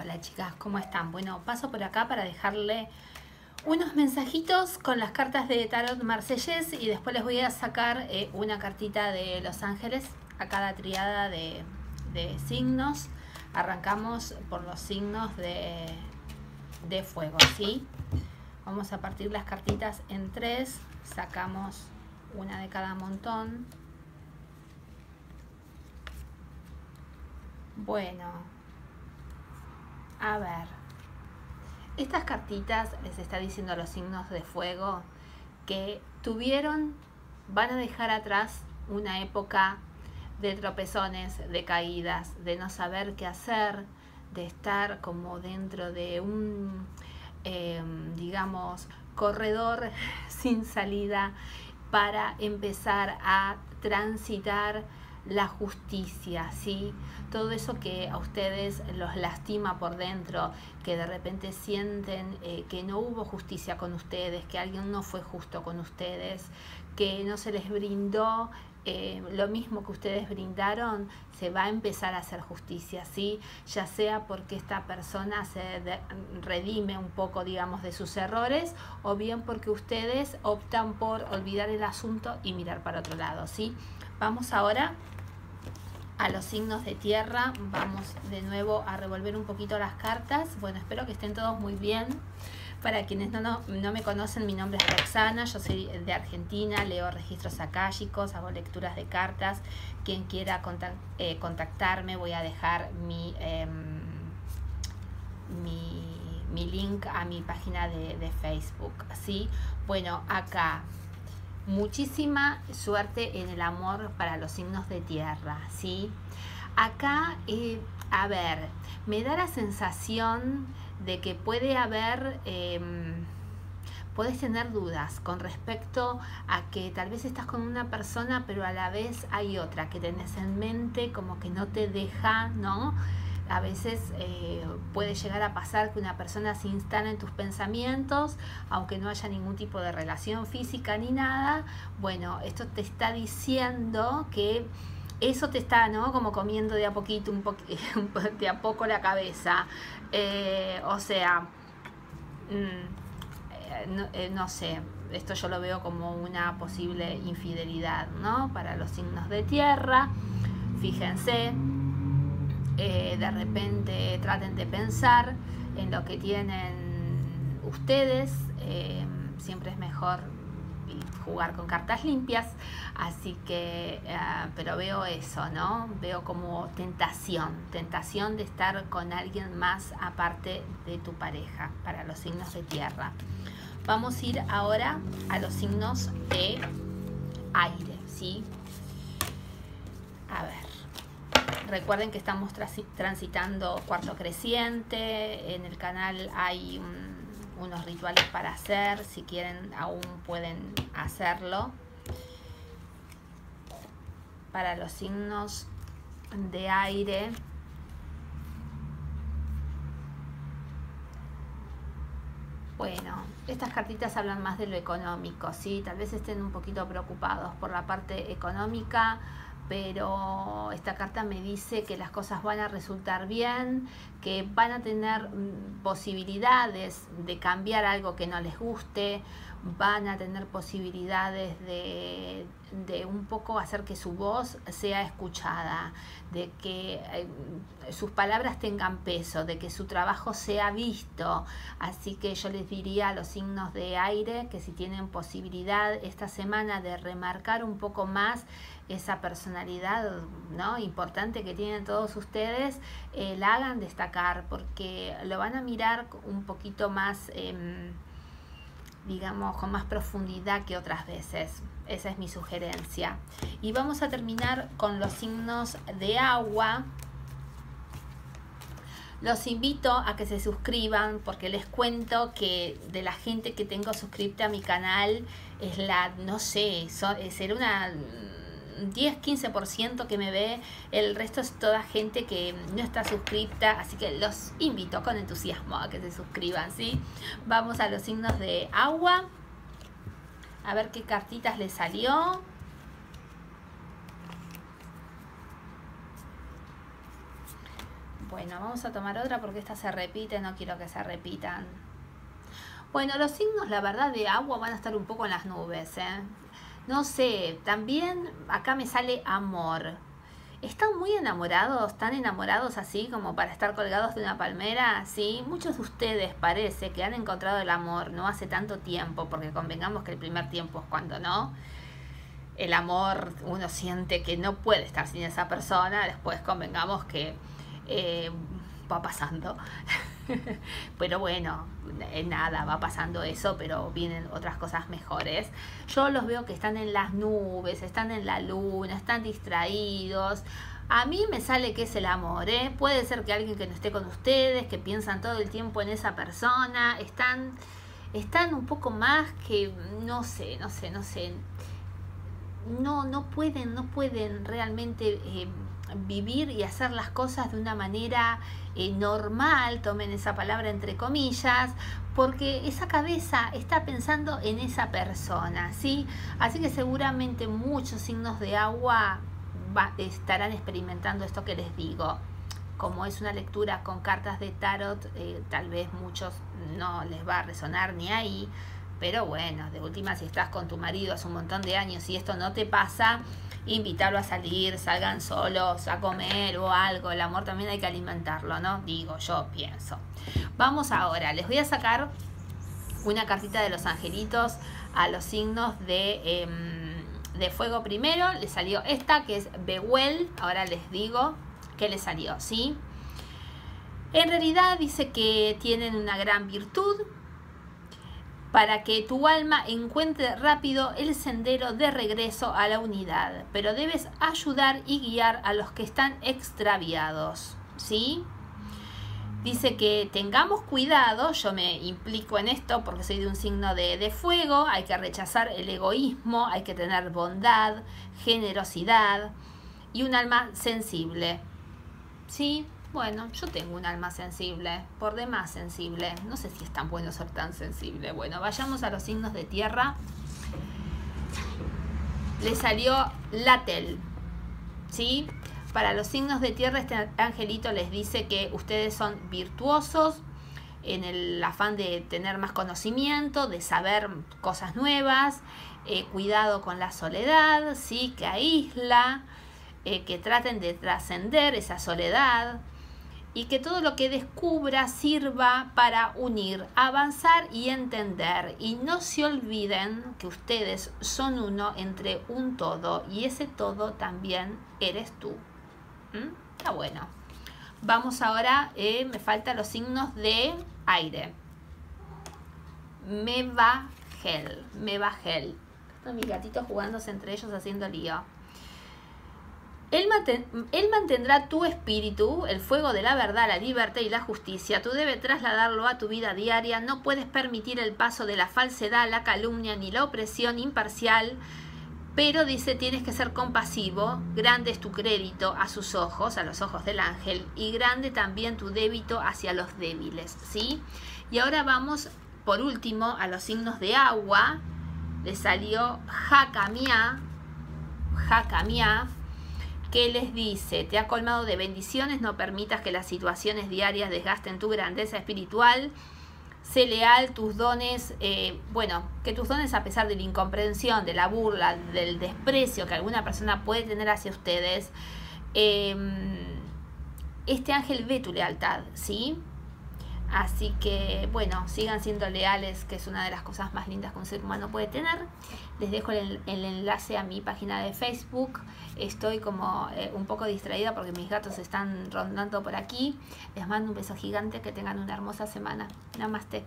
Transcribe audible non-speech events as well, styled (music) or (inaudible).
Hola chicas, ¿cómo están? Bueno, paso por acá para dejarle unos mensajitos con las cartas de Tarot Marselles y después les voy a sacar eh, una cartita de Los Ángeles a cada triada de, de signos. Arrancamos por los signos de, de fuego, ¿sí? Vamos a partir las cartitas en tres, sacamos una de cada montón. Bueno, a ver, estas cartitas les está diciendo a los signos de fuego que tuvieron, van a dejar atrás una época de tropezones, de caídas, de no saber qué hacer, de estar como dentro de un, eh, digamos, corredor (laughs) sin salida para empezar a transitar la justicia, ¿sí? Todo eso que a ustedes los lastima por dentro, que de repente sienten eh, que no hubo justicia con ustedes, que alguien no fue justo con ustedes, que no se les brindó eh, lo mismo que ustedes brindaron, se va a empezar a hacer justicia, ¿sí? Ya sea porque esta persona se redime un poco, digamos, de sus errores, o bien porque ustedes optan por olvidar el asunto y mirar para otro lado, ¿sí? Vamos ahora a los signos de tierra. Vamos de nuevo a revolver un poquito las cartas. Bueno, espero que estén todos muy bien. Para quienes no, no, me conocen, mi nombre es Roxana, yo soy de Argentina, leo registros akáshicos, hago lecturas de cartas. Quien quiera eh, contactarme, voy a dejar mi, em, mi, mi, link a mi página de, de Facebook. ¿sí? Bueno, acá muchísima suerte en el amor para los signos de tierra, ¿sí? Acá, eh, a ver, me da la sensación de que puede haber, em, puedes tener dudas con respecto a que tal vez estás con una persona, pero a la vez hay otra que tenés en mente como que no te deja, ¿no? A veces eh, puede llegar a pasar que una persona se instala en tus pensamientos, aunque no haya ningún tipo de relación física ni nada. Bueno, esto te está diciendo que eso te está, ¿no? Como comiendo de a poquito, un (laughs) de a poco la cabeza. Eh, o sea, mm, eh, no sé, esto yo lo veo como una posible infidelidad, ¿no? Para los signos de tierra. Fíjense, eh, de repente traten de pensar en lo que tienen ustedes, eh, siempre es mejor jugar con cartas limpias, así que, eh, pero veo eso, ¿no? Veo como tentación, tentación de estar con alguien más aparte de tu pareja, para los signos de tierra. Vamos a ir ahora a los signos de aire, ¿sí? A ver. Recuerden que estamos transitando cuarto creciente, en el canal hay unos rituales para hacer, si quieren aún pueden hacerlo. Para los signos de aire, Bueno, estas cartitas hablan más de lo económico, ¿sí? Tal vez estén un poquito preocupados por la parte económica, pero esta carta me dice que las cosas van a resultar bien, van a tener mm, posibilidades de cambiar algo que no les guste, van a tener posibilidades de, un poco hacer que su voz sea escuchada, de que eh, sus palabras tengan peso, de que su trabajo sea visto. Así que yo les diría a los signos de aire que si tienen posibilidad esta semana de remarcar un poco más esa personalidad ¿no? importante que tienen todos ustedes, eh, la hagan destacar porque lo van a mirar un poquito más... Em, digamos, con más profundidad que otras veces. Esa es mi sugerencia. Y vamos a terminar con los signos de agua. Los invito a que se suscriban porque les cuento que de la gente que tengo suscripta a mi canal es la, no sé, ser una 10-15% que me ve, el resto es toda gente que no está suscripta, así que los invito con entusiasmo a que se suscriban, ¿sí? Vamos a los signos de agua, a ver qué cartitas le salió. Bueno, vamos a tomar otra porque esta se repite, no quiero que se repitan. Bueno, los signos, la verdad, de agua van a estar un poco en las nubes. ¿eh? No sé, también acá me sale amor. ¿Están muy enamorados? ¿Tan enamorados así como para estar colgados de una palmera? Sí, muchos de ustedes parece que han encontrado el amor no hace tanto tiempo, porque convengamos que el primer tiempo es cuando no. El amor uno siente que no puede estar sin esa persona, después convengamos que eh, va pasando. pero bueno, nada, va pasando eso, pero vienen otras cosas mejores. Yo los veo que están en las nubes, están en la luna, están distraídos. A mí me sale que es el amor, ¿eh? Puede ser que alguien que no esté con ustedes, que piensan todo el tiempo en esa persona, están, están un poco más que, no sé, no sé, no sé. No, no pueden, no pueden realmente eh, vivir y hacer las cosas de una manera eh, normal, tomen esa palabra entre comillas, porque esa cabeza está pensando en esa persona, ¿sí? Así que seguramente muchos signos de agua estarán experimentando esto que les digo. Como es una lectura con cartas de tarot, eh, tal vez muchos no les va a resonar ni ahí, pero bueno, de última si estás con tu marido hace un montón de años y esto no te pasa, invitarlo a salir, salgan solos a comer o algo. El amor también hay que alimentarlo, ¿no? Digo, yo pienso. Vamos ahora, les voy a sacar una cartita de los angelitos a los signos de, em, de fuego primero. Le salió esta que es Behuel. Ahora les digo que le salió, ¿sí? En realidad dice que tienen una gran virtud, para que tu alma encuentre rápido el sendero de regreso a la unidad, pero debes ayudar y guiar a los que están extraviados, ¿sí? Dice que tengamos cuidado, yo me implico en esto porque soy de un signo de, de fuego, hay que rechazar el egoísmo, hay que tener bondad, generosidad y un alma sensible, ¿sí? Bueno, yo tengo un alma sensible, por demás sensible. No sé si es tan bueno ser tan sensible. Bueno, vayamos a los signos de tierra. Le salió Latel, ¿sí? Para los signos de tierra, este angelito les dice que ustedes son virtuosos en el afán de tener más conocimiento, de saber cosas nuevas, eh, cuidado con la soledad, ¿sí? Que aísla, eh, que traten de trascender esa soledad y que todo lo que descubra sirva para unir, avanzar y entender. Y no se olviden que ustedes son uno entre un todo y ese todo también eres tú. ¿Mm? Está bueno. Vamos ahora, eh, me faltan los signos de aire. Me va gel, me va gel. Están mis gatitos jugándose entre ellos haciendo lío. Él, mantendrá tu espíritu, el fuego de la verdad, la libertad y la justicia. Tú debes trasladarlo a tu vida diaria. No puedes permitir el paso de la falsedad, la calumnia ni la opresión imparcial. Pero dice, tienes que ser compasivo. Grande es tu crédito a sus ojos, a los ojos del ángel. Y grande también tu débito hacia los débiles. ¿sí? Y ahora vamos, por último, a los signos de agua. Le salió Jacamia. Jacamia ¿Qué les dice? Te ha colmado de bendiciones, no permitas que las situaciones diarias desgasten tu grandeza espiritual. Sé leal, tus dones, eh, bueno, que tus dones a pesar de la incomprensión, de la burla, del desprecio que alguna persona puede tener hacia ustedes, em, este ángel ve tu lealtad, ¿sí? Así que, bueno, sigan siendo leales, que es una de las cosas más lindas que un ser humano puede tener. Les dejo el, enlace a mi página de Facebook. Estoy como eh, un poco distraída porque mis gatos están rondando por aquí. Les mando un beso gigante, que tengan una hermosa semana. Namaste.